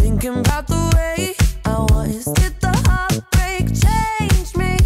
Thinking about the way I was, did the heartbreak change me?